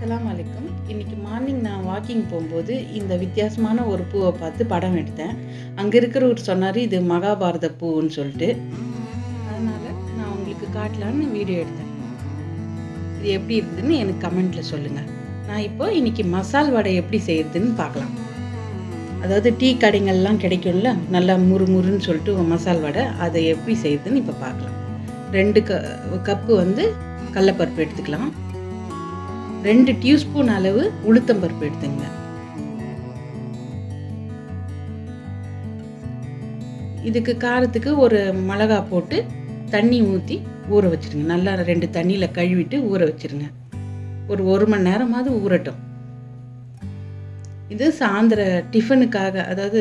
அஸ்லாம் அலைக்கும். இன்னைக்கு மார்னிங் நான் வாக்கிங் போகும்போது இந்த வித்தியாசமான ஒரு பூவை பார்த்து படம் எடுத்தேன். அங்கே இருக்கிறவர் சொன்னார் இது மகாபாரத பூன்னு சொல்லிட்டு. அதனால் நான் உங்களுக்கு காட்டலான்னு வீடியோ எடுத்தேன். இது எப்படி இருக்குதுன்னு எனக்கு கமெண்ட்டில் சொல்லுங்கள் நான் இப்போ இன்றைக்கி மசால் வடை எப்படி செய்யறதுன்னு பார்க்கலாம். அதாவது டீ கடைங்கள்லாம் கிடைக்கும்ல நல்லா முறுமுறுன்னு சொல்லிட்டு மசால் வடை அதை எப்படி செய்யறதுன்னு இப்போ பார்க்கலாம். ரெண்டு க கப்பு வந்து கடலப்பருப்பு எடுத்துக்கலாம். ரெண்டு டியூஸ்பூன் அளவு உளுத்தம்பருப்பு எடுத்துங்க. இதுக்கு காரத்துக்கு ஒரு மிளகா போட்டு தண்ணி ஊற்றி ஊற வச்சிருங்க. நல்லா ரெண்டு தண்ணியில் கழுவிட்டு ஊற வச்சிருங்க. ஒரு ஒரு மணி நேரமாவது ஊறட்டும். இது சாயந்தர டிஃபனுக்காக அதாவது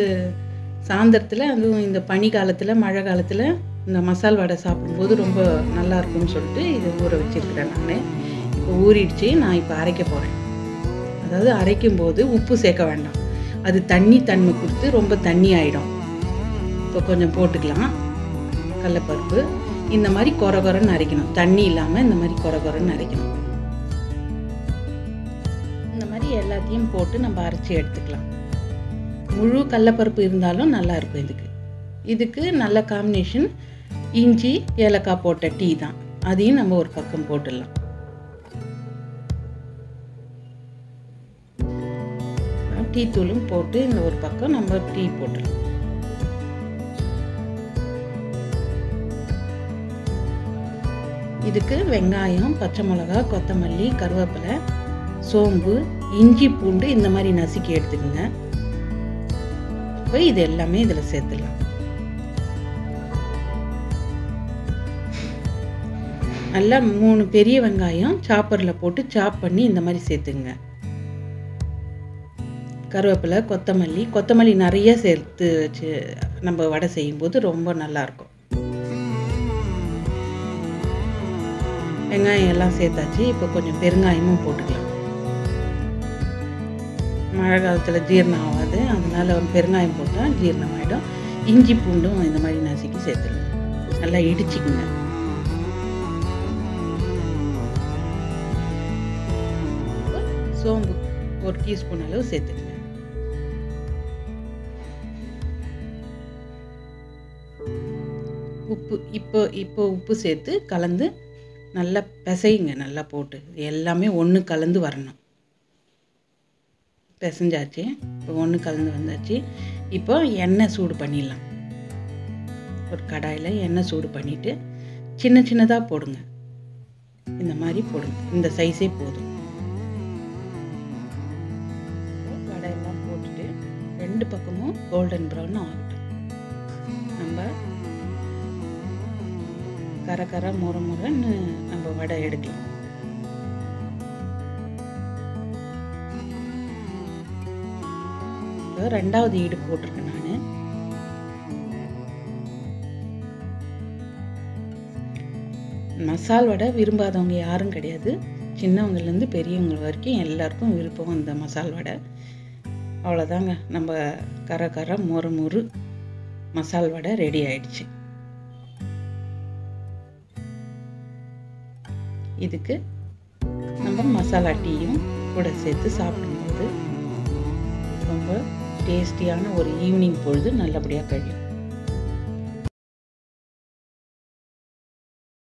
சாயந்தரத்தில் அதுவும் இந்த பனி காலத்தில் மழை காலத்தில் இந்த மசால் வடை சாப்பிடும்போது ரொம்ப நல்லா இருக்கும்னு சொல்லிட்டு இதை ஊற வச்சிருக்கிறேன் நான். ஊறிடுச்சு நான் இப்போ அரைக்க போகிறேன் அதாவது அரைக்கும் போது உப்பு சேர்க்க வேண்டாம். அது தண்ணி தன்மை கொடுத்து ரொம்ப தண்ணி ஆகிடும் இப்போ கொஞ்சம் போட்டுக்கலாம். கடலப்பருப்பு. இந்த மாதிரி கொர கொரன்னு அரைக்கணும். தண்ணி இல்லாமல் இந்த மாதிரி கொர கொரன்னு அரைக்கணும். இந்த மாதிரி எல்லாத்தையும் போட்டு நம்ம அரைச்சி எடுத்துக்கலாம். முழு கடலப்பருப்பு இருந்தாலும் நல்லா இருக்கும் இதுக்கு. இதுக்கு நல்ல காம்பினேஷன் இஞ்சி ஏலக்காய் போட்ட டீ தான். அதையும் நம்ம ஒரு பக்கம் போட்டுடலாம். டீ போட்டு இந்த ஒரு பக்கம் நம்ம டீ போட்டுடலாம். இதுக்கு வெங்காயம் பச்சை மிளகா கொத்தமல்லி கருவேப்பிலை சோம்பு இஞ்சி பூண்டு இந்த மாதிரி நசுக்கி எடுத்துக்கோங்க. இப்போ இது எல்லாமே இதில் சேர்த்துடலாம். நல்லா மூணு பெரிய வெங்காயம் சாப்பரில் போட்டு சாப் பண்ணி இந்த மாதிரி சேர்த்துங்க கருவேப்பிலை கொத்தமல்லி. கொத்தமல்லி நிறைய சேர்த்து வச்சு நம்ம வடை செய்யும்போது ரொம்ப நல்லாயிருக்கும். வெங்காயம் எல்லாம் சேர்த்தாச்சு. இப்போ கொஞ்சம் பெருங்காயமும் போட்டுக்கலாம். மழை காலத்தில் ஜீரணம் ஆகாது. அதனால் பெருங்காயம் போட்டால் ஜீரணம் ஆகிடும் இஞ்சி பூண்டும் இந்த மாதிரி நசுக்கி சேர்த்துடலாம் நல்லா இடிச்சிக்கங்க. சோம்பு ஒரு டீஸ்பூன் அளவு சேர்த்துக்கங்க உப்பு இப்போ இப்போ உப்பு சேர்த்து கலந்து நல்லா பிசையுங்க நல்லா போட்டு. எல்லாமே ஒன்று கலந்து வரணும். பிசைஞ்சாச்சு. இப்போ ஒன்று கலந்து வந்தாச்சு. இப்போ எண்ணெய் சூடு பண்ணிடலாம். ஒரு கடாயில் எண்ணெய் சூடு பண்ணிவிட்டு சின்ன சின்னதாக போடுங்க. இந்த மாதிரி போடுங்க. இந்த சைஸே போதும். வடையெல்லாம் போட்டுட்டு ரெண்டு பக்கமும் கோல்டன் ப்ரௌன் ஆகட்டும். நம்ம கர கர முற முறன்னு நம்ம வடை எடுக்கலாம். ரெண்டாவது ஈடு போட்டிருக்கேன் நான். மசால் வடை விரும்பாதவங்க யாரும் கிடையாது. சின்னவங்கலேருந்து பெரியவங்க வரைக்கும் எல்லாருக்கும் விருப்பம் இந்த மசால் வடை. அவ்வளோதாங்க. நம்ம கர கர மொறு மொறு மசால் வடை ரெடி ஆயிடுச்சு. இதுக்கு நம்ம மசாலா டீயும் கூட சேர்த்து சாப்பிடும்போது ரொம்ப டேஸ்டியான ஒரு ஈவினிங் பொழுது நல்லபடியாக கழியும்